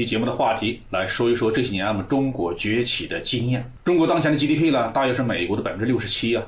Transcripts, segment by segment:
期节目的话题来说一说这些年我们中国崛起的经验。中国当前的 GDP 呢，大约是美国的百分之六十七啊。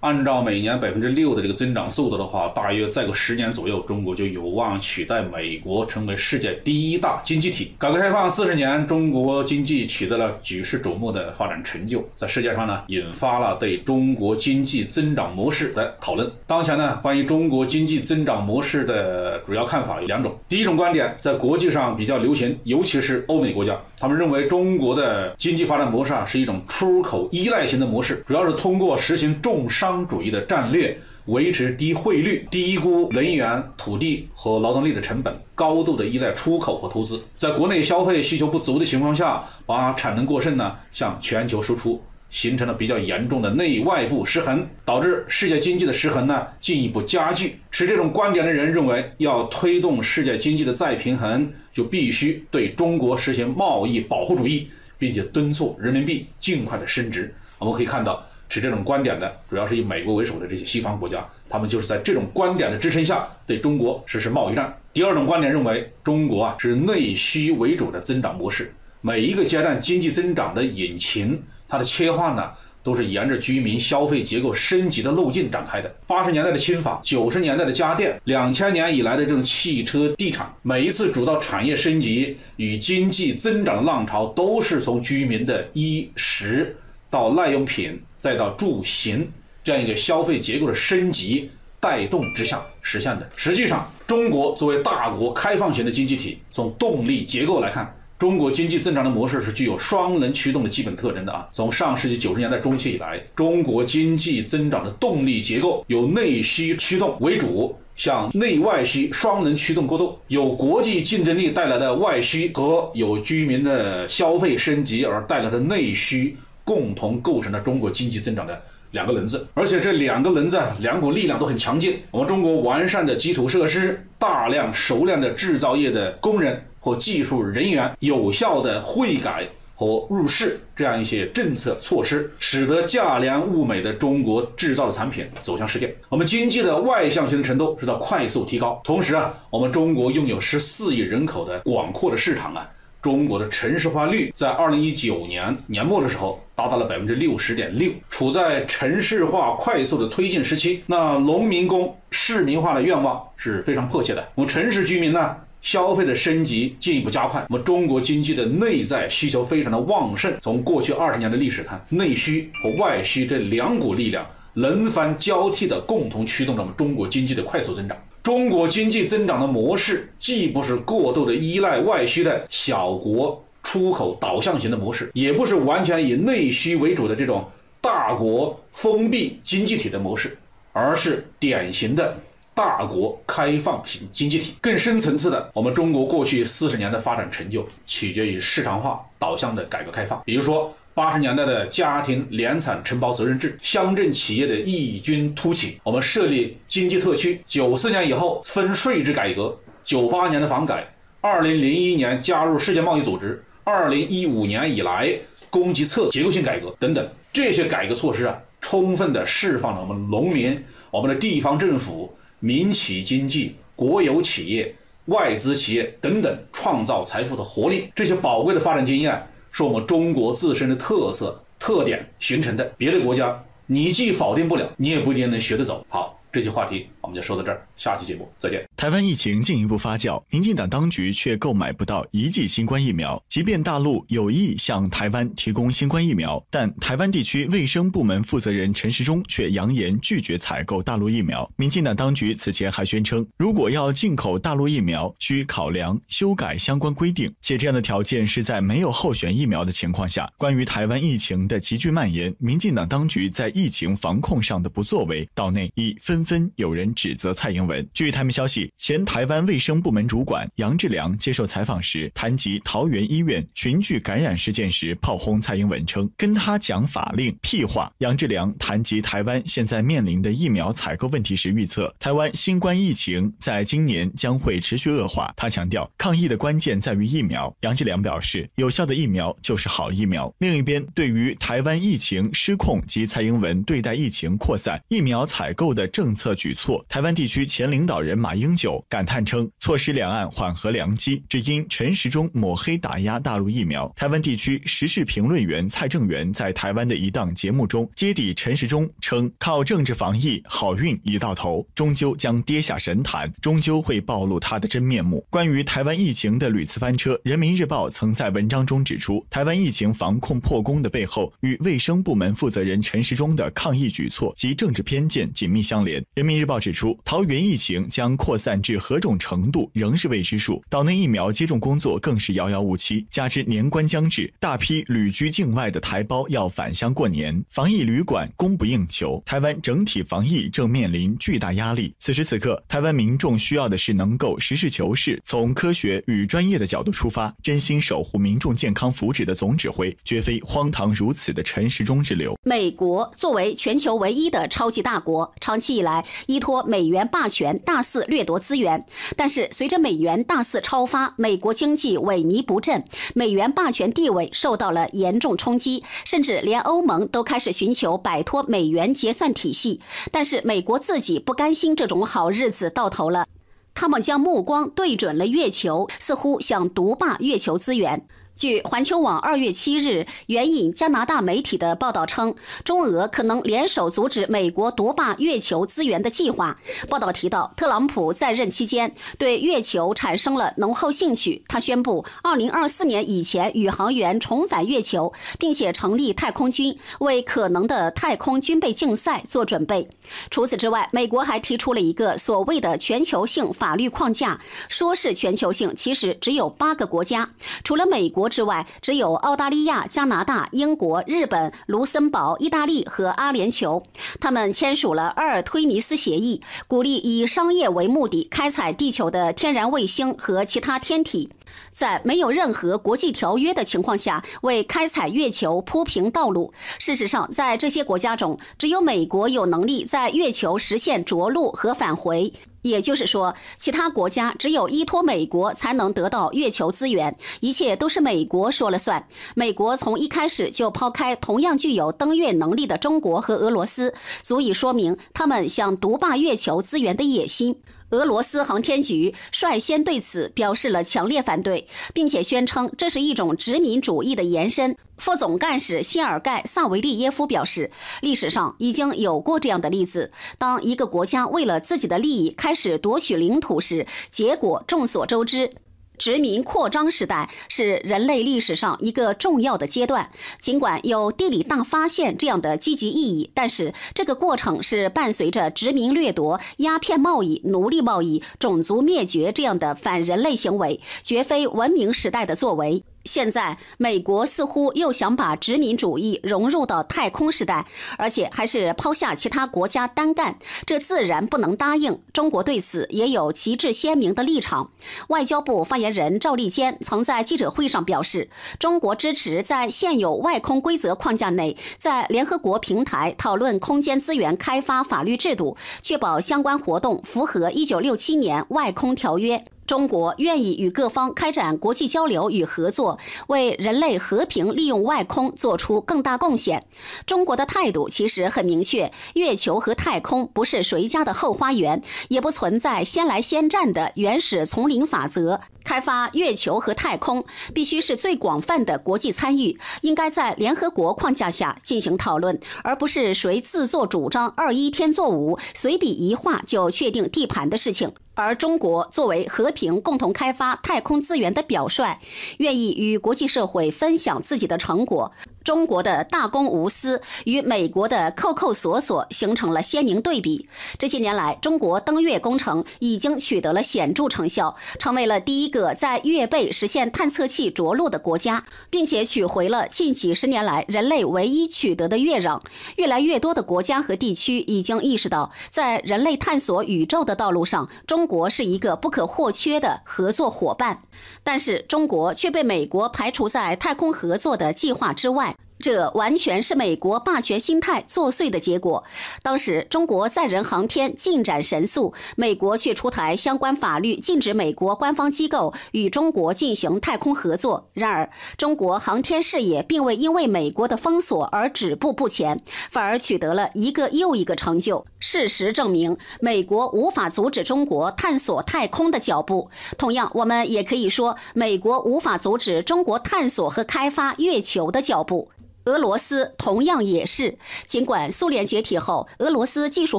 按照每年百分之六的这个增长速度的话，大约再过十年左右，中国就有望取代美国成为世界第一大经济体。改革开放四十年，中国经济取得了举世瞩目的发展成就，在世界上呢，引发了对中国经济增长模式的讨论。当前呢，关于中国经济增长模式的主要看法有两种。第一种观点在国际上比较流行，尤其是欧美国家，他们认为中国的经济发展模式啊是一种出口依赖型的模式，主要是通过实行重商。商主义的战略，维持低汇率，低估能源、土地和劳动力的成本，高度的依赖出口和投资，在国内消费需求不足的情况下，把产能过剩呢向全球输出，形成了比较严重的内外部失衡，导致世界经济的失衡呢进一步加剧。持这种观点的人认为，要推动世界经济的再平衡，就必须对中国实行贸易保护主义，并且敦促人民币尽快的升值。我们可以看到。持这种观点的，主要是以美国为首的这些西方国家，他们就是在这种观点的支撑下，对中国实施贸易战。第二种观点认为，中国啊是内需为主的增长模式，每一个阶段经济增长的引擎，它的切换呢，都是沿着居民消费结构升级的路径展开的。八十年代的轻纺，九十年代的家电，两千年以来的这种汽车、地产，每一次主导产业升级与经济增长的浪潮，都是从居民的衣食到耐用品。再到住行这样一个消费结构的升级带动之下实现的。实际上，中国作为大国开放型的经济体，从动力结构来看，中国经济增长的模式是具有双轮驱动的基本特征的啊。从上世纪九十年代中期以来，中国经济增长的动力结构由内需驱动为主，向内外需双轮驱动过渡，有国际竞争力带来的外需和有居民的消费升级而带来的内需。共同构成了中国经济增长的两个轮子，而且这两个轮子两股力量都很强劲。我们中国完善的基础设施、大量熟练的制造业的工人和技术人员、有效的汇改和入市这样一些政策措施，使得价廉物美的中国制造的产品走向世界。我们经济的外向型程度是在快速提高，同时啊，我们中国拥有十四亿人口的广阔的市场啊。中国的城市化率在二零一九年年末的时候达到了百分之六十点六，处在城市化快速的推进时期。那农民工市民化的愿望是非常迫切的。我们城市居民呢，消费的升级进一步加快。我们中国经济的内在需求非常的旺盛。从过去二十年的历史看，内需和外需这两股力量轮番交替的共同驱动着我们中国经济的快速增长。中国经济增长的模式，既不是过度的依赖外需的小国出口导向型的模式，也不是完全以内需为主的这种大国封闭经济体的模式，而是典型的大国开放型经济体。更深层次的，我们中国过去四十年的发展成就，取决于市场化导向的改革开放，比如说。八十年代的家庭联产承包责任制，乡镇企业的异军突起。我们设立经济特区。九四年以后分税制改革，九八年的房改，二零零一年加入世界贸易组织，二零一五年以来供给侧结构性改革等等，这些改革措施啊，充分的释放了我们农民、我们的地方政府、民企经济、国有企业、外资企业等等创造财富的活力。这些宝贵的发展经验。是我们中国自身的特色特点形成的，别的国家你既否定不了，你也不一定能学得走。好。这些话题我们就说到这儿，下期节目再见。台湾疫情进一步发酵，民进党当局却购买不到一剂新冠疫苗。即便大陆有意向台湾提供新冠疫苗，但台湾地区卫生部门负责人陈时中却扬言拒绝采购大陆疫苗。民进党当局此前还宣称，如果要进口大陆疫苗，需考量修改相关规定，且这样的条件是在没有候选疫苗的情况下。关于台湾疫情的急剧蔓延，民进党当局在疫情防控上的不作为，岛内已。纷纷有人指责蔡英文。据台媒消息，前台湾卫生部门主管杨志良接受采访时，谈及桃园医院群聚感染事件时，炮轰蔡英文称：“跟他讲法令屁话。”杨志良谈及台湾现在面临的疫苗采购问题时，预测台湾新冠疫情在今年将会持续恶化。他强调，抗疫的关键在于疫苗。杨志良表示，有效的疫苗就是好疫苗。另一边，对于台湾疫情失控及蔡英文对待疫情扩散、疫苗采购的政策举措。台湾地区前领导人马英九感叹称，错失两岸缓和良机，只因陈时中抹黑打压大陆疫苗。台湾地区时事评论员蔡正元在台湾的一档节目中揭底陈时中，称靠政治防疫好运已到头，终究将跌下神坛，终究会暴露他的真面目。关于台湾疫情的屡次翻车，人民日报曾在文章中指出，台湾疫情防控破功的背后与卫生部门负责人陈时中的抗疫举措及政治偏见紧密相连。人民日报指指出，桃园疫情将扩散至何种程度仍是未知数，岛内疫苗接种工作更是遥遥无期，加之年关将至，大批旅居境外的台胞要返乡过年，防疫旅馆供不应求，台湾整体防疫正面临巨大压力。此时此刻，台湾民众需要的是能够实事求是，从科学与专业的角度出发，真心守护民众健康福祉的总指挥，绝非荒唐如此的陈时中之流。美国作为全球唯一的超级大国，长期以来依托美元霸权大肆掠夺资源，但是随着美元大肆超发，美国经济萎靡不振，美元霸权地位受到了严重冲击，甚至连欧盟都开始寻求摆脱美元结算体系。但是美国自己不甘心这种好日子到头了，他们将目光对准了月球，似乎想独霸月球资源。据环球网二月七日援引加拿大媒体的报道称，中俄可能联手阻止美国夺霸月球资源的计划。报道提到，特朗普在任期间对月球产生了浓厚兴趣，他宣布二零二四年以前宇航员重返月球，并且成立太空军，为可能的太空军备竞赛做准备。除此之外，美国还提出了一个所谓的全球性法律框架，说是全球性，其实只有八个国家，除了美国之外，只有澳大利亚、加拿大、英国、日本、卢森堡、意大利和阿联酋，他们签署了阿尔忒弥斯协议，鼓励以商业为目的开采地球的天然卫星和其他天体，在没有任何国际条约的情况下，为开采月球铺平道路。事实上，在这些国家中，只有美国有能力在月球实现着陆和返回。也就是说，其他国家只有依托美国才能得到月球资源，一切都是美国说了算。美国从一开始就抛开同样具有登月能力的中国和俄罗斯，足以说明他们想独霸月球资源的野心。俄罗斯航天局率先对此表示了强烈反对，并且宣称这是一种殖民主义的延伸。副总干事谢尔盖·萨维利耶夫表示，历史上已经有过这样的例子：当一个国家为了自己的利益开始夺取领土时，结果众所周知。殖民扩张时代是人类历史上一个重要的阶段，尽管有地理大发现这样的积极意义，但是这个过程是伴随着殖民掠夺、鸦片贸易、奴隶贸易、种族灭绝这样的反人类行为，绝非文明时代的作为。现在，美国似乎又想把殖民主义融入到太空时代，而且还是抛下其他国家单干，这自然不能答应。中国对此也有旗帜鲜明的立场。外交部发言人赵立坚曾在记者会上表示，中国支持在现有外空规则框架内，在联合国平台讨论空间资源开发法律制度，确保相关活动符合1967年外空条约。中国愿意与各方开展国际交流与合作，为人类和平利用外空做出更大贡献。中国的态度其实很明确：月球和太空不是谁家的后花园，也不存在先来先占的原始丛林法则。开发月球和太空必须是最广泛的国际参与，应该在联合国框架下进行讨论，而不是谁自作主张二一添作五，随笔一画就确定地盘的事情。而中国作为和平共同开发太空资源的表率，愿意与国际社会分享自己的成果。中国的大公无私与美国的扣扣锁锁形成了鲜明对比。这些年来，中国登月工程已经取得了显著成效，成为了第一个在月背实现探测器着陆的国家，并且取回了近几十年来人类唯一取得的月壤。越来越多的国家和地区已经意识到，在人类探索宇宙的道路上，中国是一个不可或缺的合作伙伴。但是，中国却被美国排除在太空合作的计划之外。这完全是美国霸权心态作祟的结果。当时中国载人航天进展神速，美国却出台相关法律，禁止美国官方机构与中国进行太空合作。然而，中国航天事业并未因为美国的封锁而止步不前，反而取得了一个又一个成就。事实证明，美国无法阻止中国探索太空的脚步。同样，我们也可以说，美国无法阻止中国探索和开发月球的脚步。俄罗斯同样也是，尽管苏联解体后，俄罗斯技术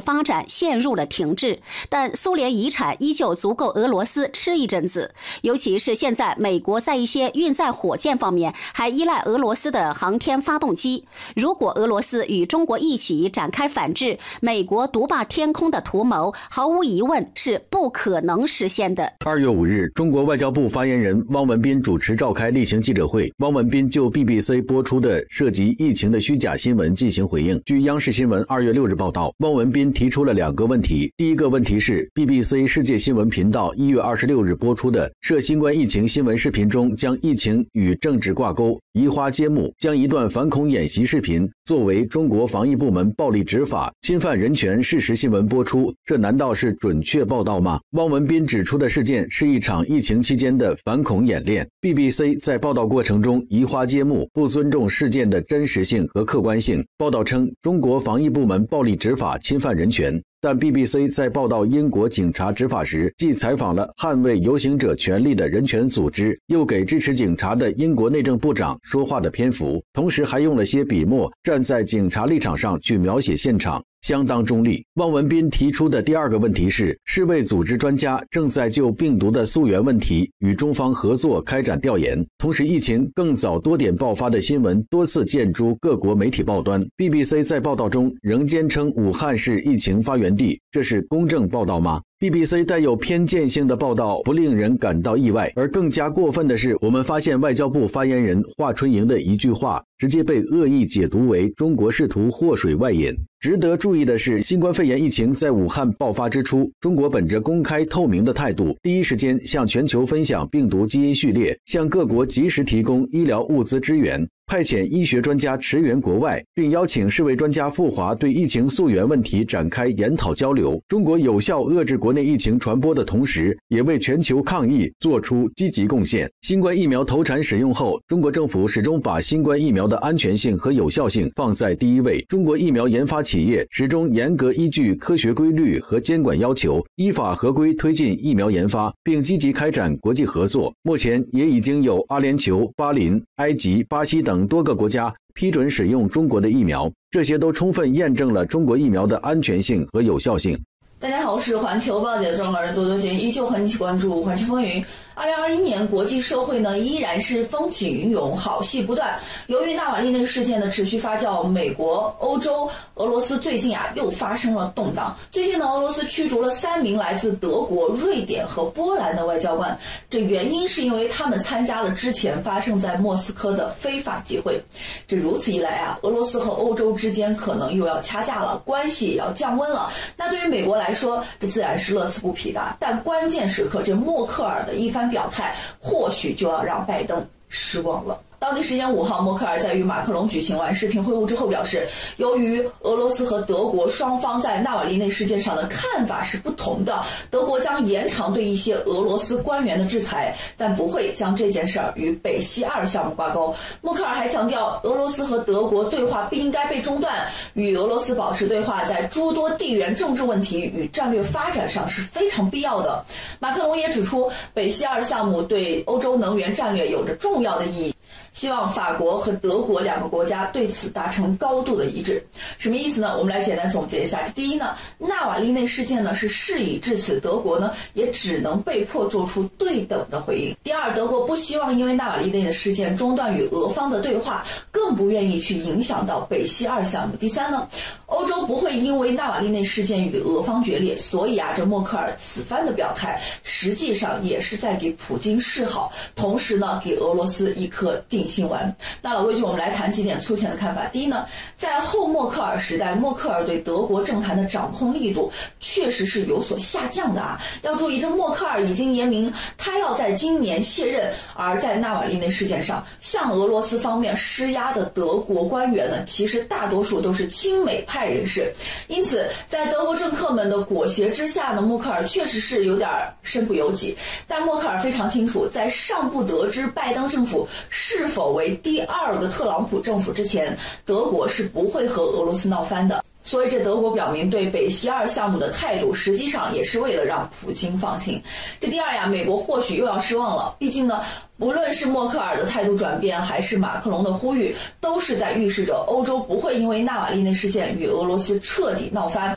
发展陷入了停滞，但苏联遗产依旧足够俄罗斯吃一阵子。尤其是现在，美国在一些运载火箭方面还依赖俄罗斯的航天发动机。如果俄罗斯与中国一起展开反制，美国独霸天空的图谋，毫无疑问是不可能实现的。二月五日，中国外交部发言人汪文斌主持召开例行记者会，汪文斌就 BBC 播出的涉及。及疫情的虚假新闻进行回应。据央视新闻二月六日报道，汪文斌提出了两个问题。第一个问题是，BBC 世界新闻频道一月二十六日播出的涉新冠疫情新闻视频中，将疫情与政治挂钩，移花接木，将一段反恐演习视频作为中国防疫部门暴力执法、侵犯人权事实新闻播出，这难道是准确报道吗？汪文斌指出的事件是一场疫情期间的反恐演练，BBC 在报道过程中移花接木，不尊重事件的。真实性和客观性。报道称，中国防疫部门暴力执法、侵犯人权。但 BBC 在报道英国警察执法时，既采访了捍卫游行者权利的人权组织，又给支持警察的英国内政部长说话的篇幅，同时还用了些笔墨，站在警察立场上去描写现场。相当中立。汪文斌提出的第二个问题是，世卫组织专家正在就病毒的溯源问题与中方合作开展调研。同时，疫情更早多点爆发的新闻多次见诸各国媒体报端。BBC 在报道中仍坚称武汉市疫情发源地，这是公正报道吗？BBC 带有偏见性的报道不令人感到意外，而更加过分的是，我们发现外交部发言人华春莹的一句话直接被恶意解读为中国试图祸水外引。值得注意的是，新冠肺炎疫情在武汉爆发之初，中国本着公开透明的态度，第一时间向全球分享病毒基因序列，向各国及时提供医疗物资支援。派遣医学专家驰援国外，并邀请世卫专家赴华对疫情溯源问题展开研讨交流。中国有效遏制国内疫情传播的同时，也为全球抗疫做出积极贡献。新冠疫苗投产使用后，中国政府始终把新冠疫苗的安全性和有效性放在第一位。中国疫苗研发企业始终严格依据科学规律和监管要求，依法合规推进疫苗研发，并积极开展国际合作。目前也已经有阿联酋、巴林、埃及、巴西等。多个国家批准使用中国的疫苗，这些都充分验证了中国疫苗的安全性和有效性。大家好，我是环球报姐的撰稿人多多姐，依旧和你一起关注环球风云。二零二一年，国际社会呢依然是风起云涌，好戏不断。由于纳瓦利内事件的持续发酵，美国、欧洲、俄罗斯最近啊又发生了动荡。最近呢，俄罗斯驱逐了三名来自德国、瑞典和波兰的外交官，这原因是因为他们参加了之前发生在莫斯科的非法集会。这如此一来啊，俄罗斯和欧洲之间可能又要掐架了，关系也要降温了。那对于美国来说，这自然是乐此不疲的。但关键时刻，这默克尔的一番。表态或许就要让拜登失望了。当地时间五号，默克尔在与马克龙举行完视频会晤之后表示，由于俄罗斯和德国双方在纳瓦利内事件上的看法是不同的，德国将延长对一些俄罗斯官员的制裁，但不会将这件事儿与北溪二项目挂钩。默克尔还强调，俄罗斯和德国对话不应该被中断，与俄罗斯保持对话在诸多地缘政治问题与战略发展上是非常必要的。马克龙也指出，北溪二项目对欧洲能源战略有着重要的意义。希望法国和德国两个国家对此达成高度的一致。什么意思呢？我们来简单总结一下。第一呢，纳瓦利内事件呢是事已至此，德国呢也只能被迫做出对等的回应。第二，德国不希望因为纳瓦利内的事件中断与俄方的对话，更不愿意去影响到北溪二项目。第三呢，欧洲不会因为纳瓦利内事件与俄方决裂，所以啊，这默克尔此番的表态，实际上也是在给普京示好，同时呢，给俄罗斯一颗。定新闻。那老规矩，我们来谈几点粗浅的看法。第一呢，在后默克尔时代，默克尔对德国政坛的掌控力度确实是有所下降的啊。要注意，这默克尔已经言明，他要在今年卸任。而在纳瓦利内事件上，向俄罗斯方面施压的德国官员呢，其实大多数都是亲美派人士。因此，在德国政客们的裹挟之下呢，默克尔确实是有点身不由己。但默克尔非常清楚，在尚不得知拜登政府是否为第二个特朗普政府之前，德国是不会和俄罗斯闹翻的。所以，这德国表明对北溪二项目的态度，实际上也是为了让普京放心。这第二呀，美国或许又要失望了。毕竟呢，不论是默克尔的态度转变，还是马克龙的呼吁，都是在预示着欧洲不会因为纳瓦利内事件与俄罗斯彻底闹翻。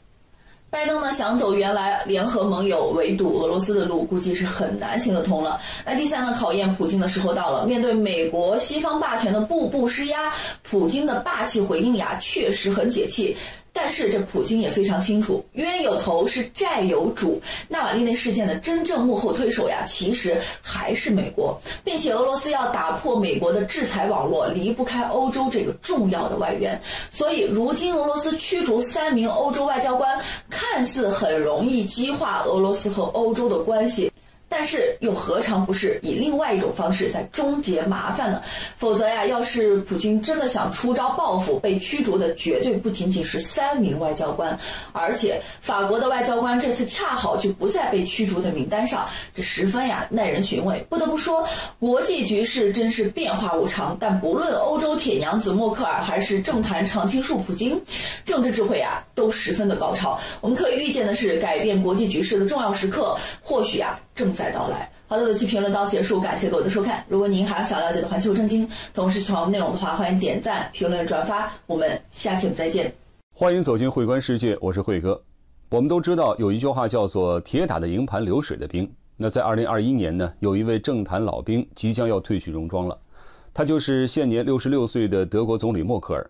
拜登呢想走原来联合盟友围堵俄罗斯的路，估计是很难行得通了。那第三呢，考验普京的时候到了。面对美国西方霸权的步步施压，普京的霸气回应呀，确实很解气。但是这普京也非常清楚，冤有头是债有主。纳瓦利内事件的真正幕后推手呀，其实还是美国，并且俄罗斯要打破美国的制裁网络，离不开欧洲这个重要的外援。所以，如今俄罗斯驱逐三名欧洲外交官，看似很容易激化俄罗斯和欧洲的关系。但是又何尝不是以另外一种方式在终结麻烦呢？否则呀，要是普京真的想出招报复，被驱逐的绝对不仅仅是三名外交官，而且法国的外交官这次恰好就不在被驱逐的名单上，这十分呀耐人寻味。不得不说，国际局势真是变化无常。但不论欧洲铁娘子默克尔，还是政坛常青树普京，政治智慧啊都十分的高超。我们可以预见的是，改变国际局势的重要时刻，或许啊正在。到来。好的，本期评论到此结束，感谢各位的收看。如果您还想了解的环球正经，同时喜欢我们内容的话，欢迎点赞、评论、转发。我们下期再见。欢迎走进慧观世界，我是慧哥。我们都知道有一句话叫做“铁打的营盘流水的兵”。那在二零二一年呢，有一位政坛老兵即将要退去戎装了，他就是现年六十六岁的德国总理默克尔。